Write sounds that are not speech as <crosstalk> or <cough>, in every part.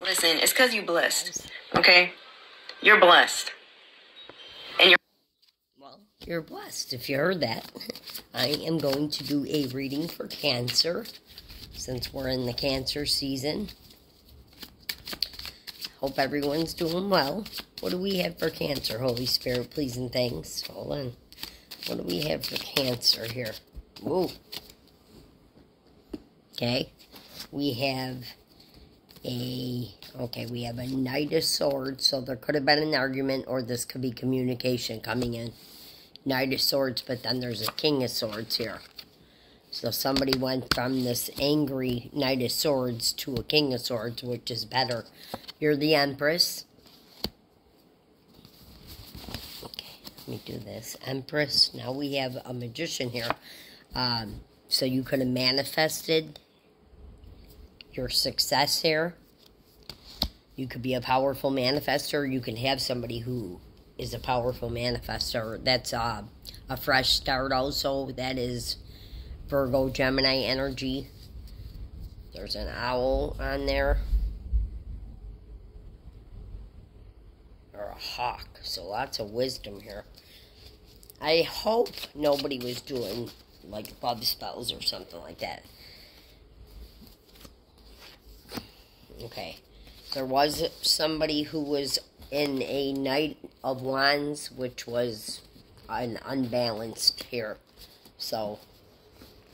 Listen, it's because you blessed. Okay? You're blessed. And you're Well, you're blessed if you heard that. <laughs> I am going to do a reading for Cancer since we're in the Cancer season. Hope everyone's doing well. What do we have for Cancer, Holy Spirit, please and thanks? Hold on. What do we have for Cancer here? Whoa. Okay. We have a okay we have a knight of swords so there could have been an argument or this could be communication coming in. Knight of swords but then there's a king of swords here. So somebody went from this angry knight of swords to a king of swords which is better. You're the empress. Okay let me do this. Empress now we have a magician here. Um, so you could have manifested your success here. You could be a powerful manifester. You can have somebody who is a powerful manifester. That's uh, a fresh start, also. That is Virgo Gemini energy. There's an owl on there. Or a hawk. So lots of wisdom here. I hope nobody was doing like love spells or something like that. Okay. There was somebody who was in a Knight of Wands, which was an unbalanced here. So,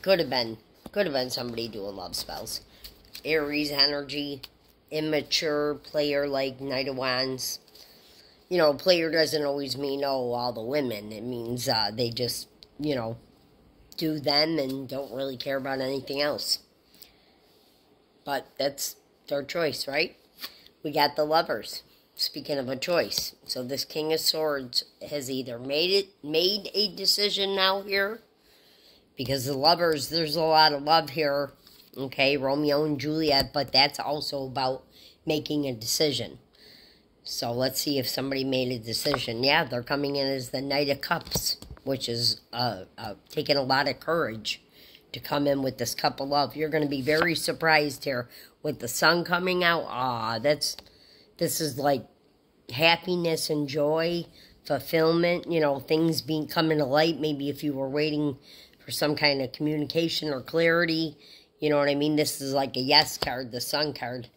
could have been, could have been somebody doing love spells. Aries energy, immature player like Knight of Wands. You know, player doesn't always mean, oh, all the women. It means uh, they just, you know, do them and don't really care about anything else. But that's their choice, right? We got the lovers. Speaking of a choice, so this King of Swords has either made it made a decision now here, because the lovers, there's a lot of love here, okay, Romeo and Juliet, but that's also about making a decision. So let's see if somebody made a decision. Yeah, they're coming in as the Knight of Cups, which is uh, uh, taking a lot of courage to come in with this cup of love. You're going to be very surprised here with the sun coming out. Ah, that's this is like happiness and joy, fulfillment, you know, things being coming to light. Maybe if you were waiting for some kind of communication or clarity, you know what I mean? This is like a yes card, the sun card.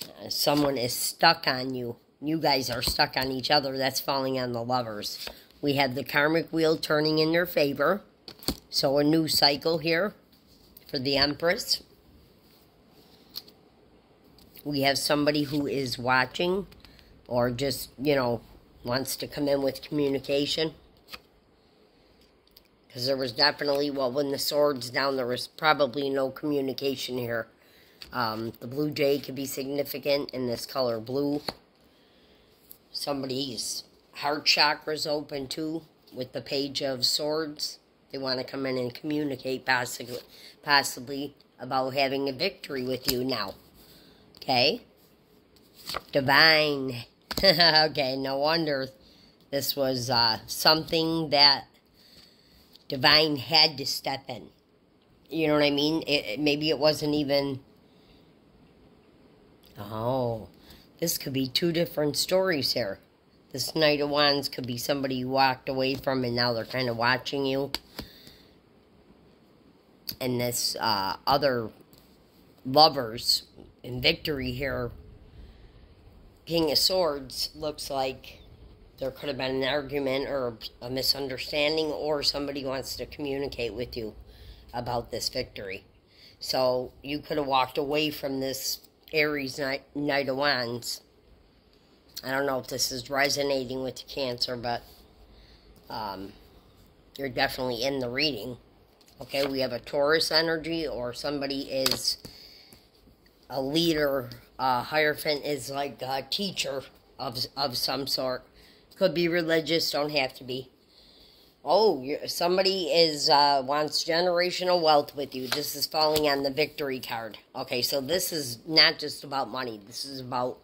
Uh, someone is stuck on you. You guys are stuck on each other. That's falling on the lovers. We have the karmic wheel turning in their favor. So a new cycle here for the Empress. We have somebody who is watching or just, you know, wants to come in with communication. Because there was definitely, well, when the sword's down, there was probably no communication here. Um, the blue jay could be significant in this color blue. Somebody's heart chakra's open too with the page of swords. They want to come in and communicate possibly, possibly about having a victory with you now. Okay? Divine. <laughs> okay, no wonder this was uh, something that Divine had to step in. You know what I mean? It, maybe it wasn't even... Oh, this could be two different stories here. This Knight of Wands could be somebody you walked away from and now they're kind of watching you and this uh, other lovers in victory here, King of Swords looks like there could have been an argument or a misunderstanding, or somebody wants to communicate with you about this victory. So you could have walked away from this Aries Knight, of Wands. I don't know if this is resonating with the Cancer, but um, you're definitely in the reading. Okay, we have a Taurus energy or somebody is a leader. Uh, Hierophant is like a teacher of, of some sort. Could be religious, don't have to be. Oh, somebody is uh, wants generational wealth with you. This is falling on the victory card. Okay, so this is not just about money. This is about,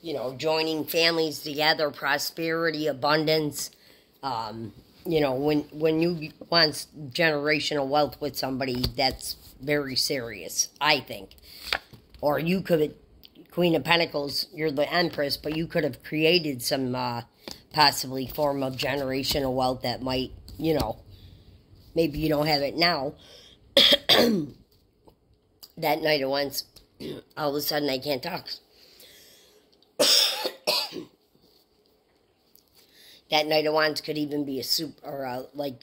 you know, joining families together, prosperity, abundance, um, you know, when when you want generational wealth with somebody, that's very serious, I think. Or you could Queen of Pentacles, you're the Empress, but you could have created some uh, possibly form of generational wealth that might, you know, maybe you don't have it now. <clears throat> that Knight of Wands, all of a sudden I can't talk. That Knight of Wands could even be a soup or a, like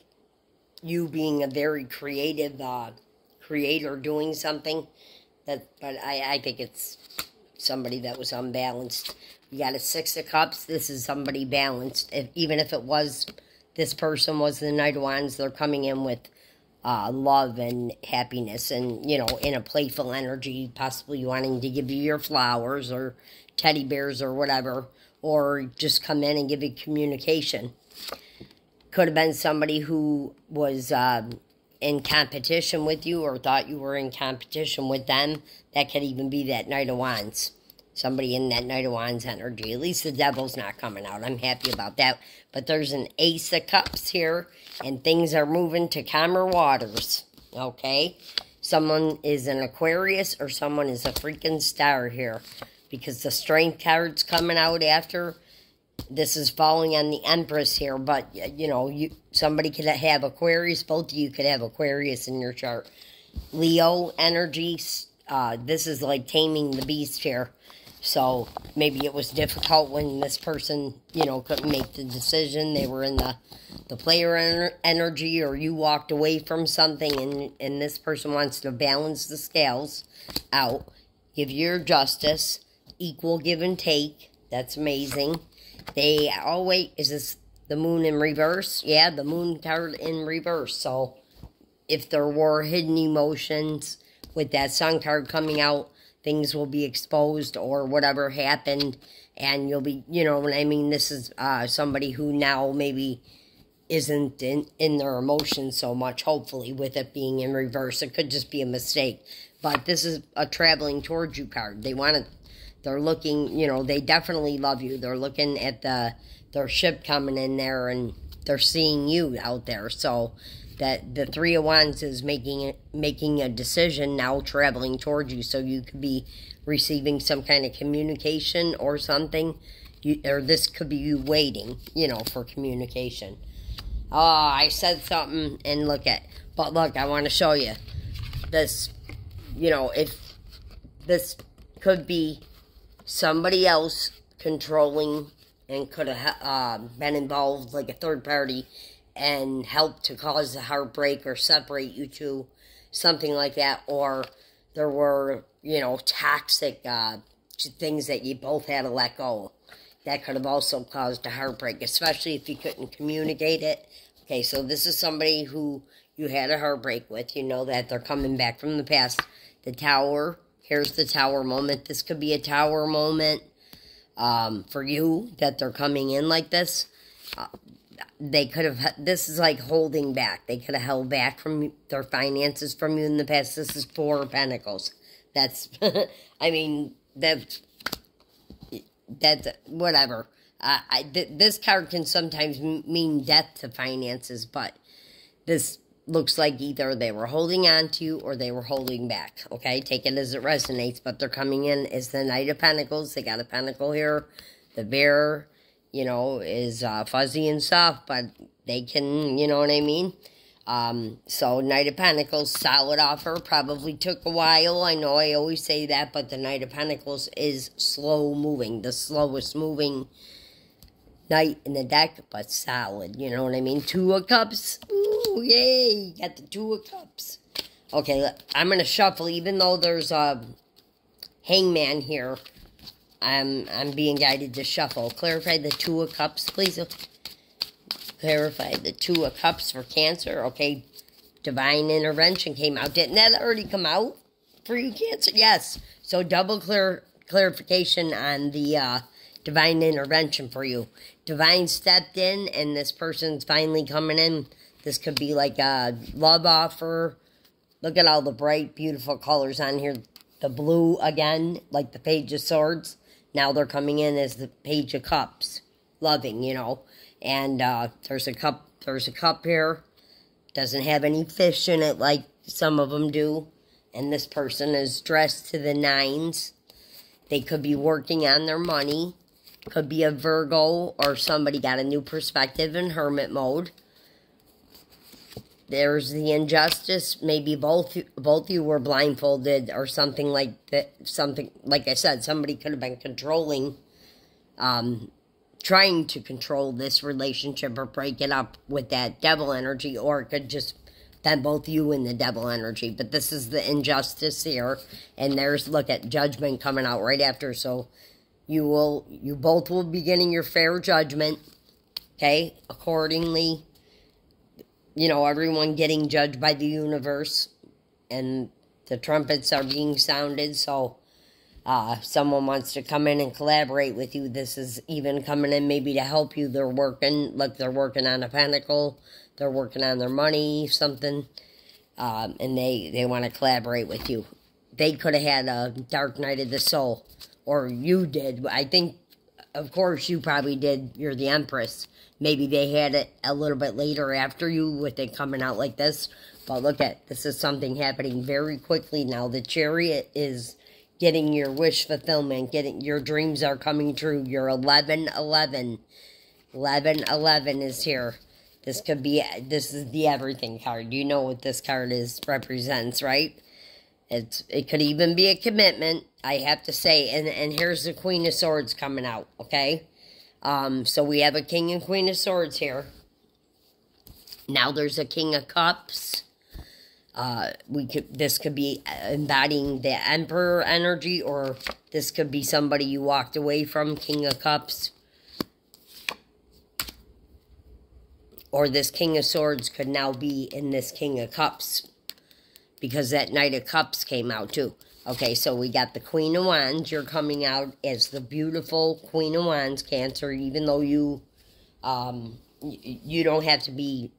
you being a very creative uh, creator doing something. That, but I, I think it's somebody that was unbalanced. You got a Six of Cups. This is somebody balanced. If, even if it was this person was the Knight of Wands, they're coming in with uh, love and happiness and, you know, in a playful energy, possibly wanting to give you your flowers or teddy bears or whatever, or just come in and give you communication. Could have been somebody who was um, in competition with you or thought you were in competition with them. That could even be that Knight of Wands. Somebody in that Knight of Wands energy. At least the devil's not coming out. I'm happy about that. But there's an Ace of Cups here, and things are moving to calmer waters. Okay? Someone is an Aquarius or someone is a freaking star here. Because the Strength card's coming out after this is falling on the Empress here, but you know, you somebody could have Aquarius. Both of you could have Aquarius in your chart. Leo energy. Uh, this is like taming the beast here. So maybe it was difficult when this person, you know, couldn't make the decision. They were in the the player en energy, or you walked away from something, and and this person wants to balance the scales out, give your justice, equal give and take. That's amazing. They always is this the moon in reverse? Yeah, the moon card in reverse. So if there were hidden emotions with that sun card coming out, things will be exposed or whatever happened and you'll be you know what I mean this is uh somebody who now maybe isn't in, in their emotions so much, hopefully, with it being in reverse. It could just be a mistake. But this is a traveling towards you card. They want to they're looking, you know, they definitely love you. They're looking at the their ship coming in there and they're seeing you out there. So that the three of wands is making making a decision now traveling towards you so you could be receiving some kind of communication or something you, or this could be you waiting you know for communication oh i said something and look at but look i want to show you this you know if this could be somebody else controlling and could have uh, been involved, like a third party, and helped to cause a heartbreak or separate you two, something like that, or there were, you know, toxic uh, things that you both had to let go. That could have also caused a heartbreak, especially if you couldn't communicate it. Okay, so this is somebody who you had a heartbreak with. You know that they're coming back from the past. The tower here's the tower moment. This could be a tower moment um, for you that they're coming in like this. Uh, they could have, this is like holding back. They could have held back from their finances from you in the past. This is Four Pentacles. That's, <laughs> I mean, that's, that's whatever. Uh, I, th this card can sometimes mean death to finances, but this looks like either they were holding on to or they were holding back. Okay, take it as it resonates, but they're coming in as the Knight of Pentacles. They got a pentacle here. The bear, you know, is uh, fuzzy and soft, but they can, you know what I mean? Um, so Knight of Pentacles, solid offer, probably took a while. I know I always say that, but the Knight of Pentacles is slow moving, the slowest moving knight in the deck, but solid. You know what I mean? Two of Cups. Yay! Got the Two of Cups. Okay, I'm to shuffle, even though there's a hangman here. I'm, I'm being guided to shuffle. Clarify the Two of Cups, please. Clarify the Two of Cups for Cancer. Okay, Divine Intervention came out. Didn't that already come out for you, Cancer? Yes. So double clear clarification on the uh, divine intervention for you. Divine stepped in, and this person's finally coming in. This could be like a love offer. Look at all the bright, beautiful colors on here. The blue again, like the Page of Swords. Now they're coming in as the Page of Cups. Loving, you know. And uh, there's a cup. There's a cup here. Doesn't have any fish in it like some of them do. And this person is dressed to the nines They could be working on their money. Could be a Virgo or somebody got a new perspective in hermit mode. There's the injustice. Maybe both both you were blindfolded or something like that. Something like I said, somebody could have been controlling, um, trying to control this relationship or break it up with that devil energy, or it could just than both you and the devil energy. But this is the injustice here. And there's, look at judgment coming out right after. So you will, you both will be getting your fair judgment. Okay. Accordingly, you know, everyone getting judged by the universe. And the trumpets are being sounded. So, uh, someone wants to come in and collaborate with you, this is even coming in maybe to help you. They're working, like they're working on a pentacle they're working on their money, something, um, and they, they want to collaborate with you. They could have had a Dark Night of the Soul, or you did. I think, of course, you probably did. You're the Empress. Maybe they had it a little bit later after you with it coming out like this. But look at, this is something happening very quickly now. The Chariot is getting your wish fulfillment, getting your dreams are coming true. Your 11 11. 11 11 is here. This could be, this is the everything card. You know what this card is, represents, right? It's, it could even be a commitment, I have to say. And, and here's the Queen of Swords coming out, okay? Um, so we have a King and Queen of Swords here. Now there's a King of Cups. Uh, we could this could be embodying the Emperor energy, or this could be somebody you walked away from, King of Cups. or this King of Swords could now be in this King of Cups because that Knight of Cups came out too. Okay, so we got the Queen of Wands. You're coming out as the beautiful Queen of Wands, Cancer, even though you um, you don't have to be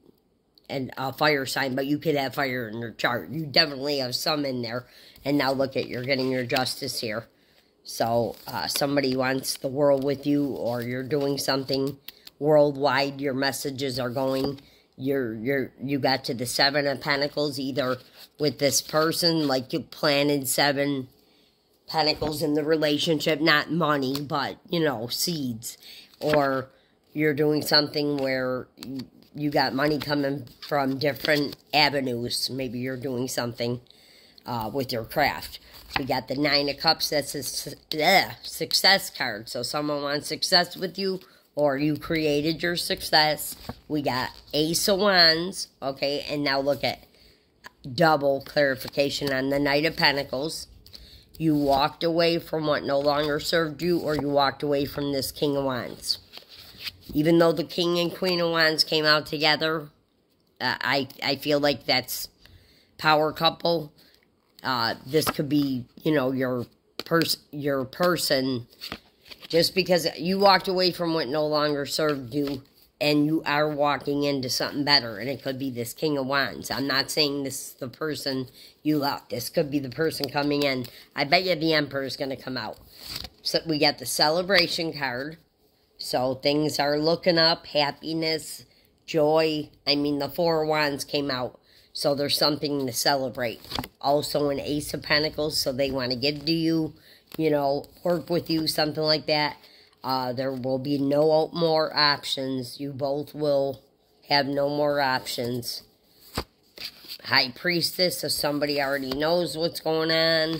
an, a fire sign, but you could have fire in your chart. You definitely have some in there. And now look at, you're getting your justice here. So uh, somebody wants the world with you or you're doing something worldwide your messages are going you're you're you got to the seven of pentacles either with this person like you planted seven pentacles in the relationship not money but you know seeds. Or you're doing something where you got money coming from different avenues. Maybe you're doing something uh, with your craft. We got the nine of cups. That's a success card. So someone wants success with you or you created your success. We got Ace of Wands, okay, and now look at double clarification on the Knight of Pentacles. You walked away from what no longer served you, or you walked away from this King of Wands. Even though the King and Queen of Wands came out together, uh, I, I feel like that's power couple. Uh, this could be, you know, your pers your person just because you walked away from what no longer served you and you are walking into something better. And it could be this King of Wands. I'm not saying this is the person you love. This could be the person coming in. I bet you the Emperor is going to come out. So we got the celebration card. So things are looking up. Happiness, joy. I mean, the Four of Wands came out. So there's something to celebrate. Also an Ace of Pentacles. So they want to give to you you know, work with you, something like that. Uh, there will be no more options. You both will have no more options. High Priestess, so somebody already knows what's going on.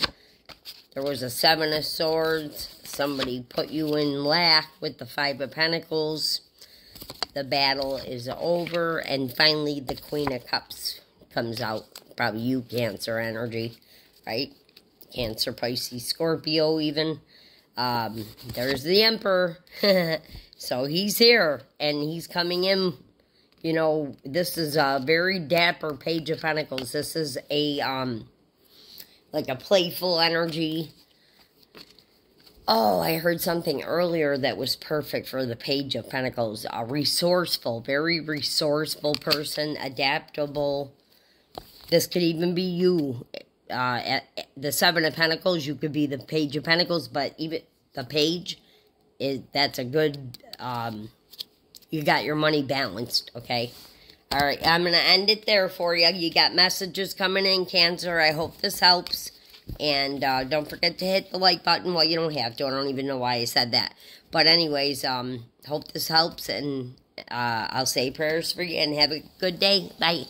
There was a Seven of Swords. Somebody put you in lack with the Five of Pentacles. The battle is over. And finally, the Queen of Cups comes out. Probably you, Cancer energy, right? Cancer, Pisces, Scorpio even. Um, there's the Emperor. <laughs> so he's here, and he's coming in. You know, this is a very dapper Page of Pentacles. This is a, um, like a playful energy. Oh, I heard something earlier that was perfect for the Page of Pentacles. A resourceful, very resourceful person, adaptable. This could even be you uh, at, the Seven of Pentacles, you could be the Page of Pentacles, but even the Page, is that's a good, um, you got your money balanced, okay? All right, I'm going to end it there for you. You got messages coming in, Cancer. I hope this helps. And uh, don't forget to hit the like button. Well, you don't have to. I don't even know why I said that. But anyways, um, hope this helps, and uh, I'll say prayers for you and have a good day. Bye.